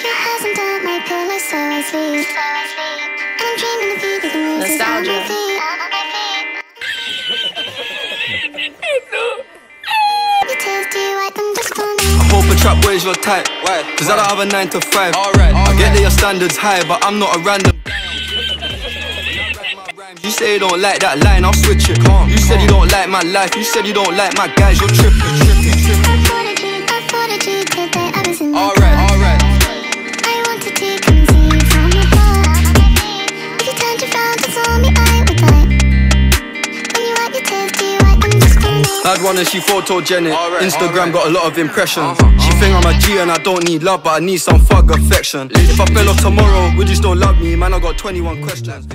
Your hasn't done my pillow, so I sleep. And I'm dreaming of you with the music on Nostalgia. my feet. Your tears, do wipe them just for me? I hope a trap boy's your type. Why? Cause I don't have a 9 to 5. Alright, I get that your standards high, but I'm not a random. You say you don't like that line, I'll switch it. You said you don't like my life, you said you don't like my guys, you're tripping. tripping, I had one and she photogenic. Instagram got a lot of impressions. Uh-huh, She think I'm a G and I don't need love, but I need some fuck affection. If I fell off tomorrow, would you still love me? Man, I got 21 questions.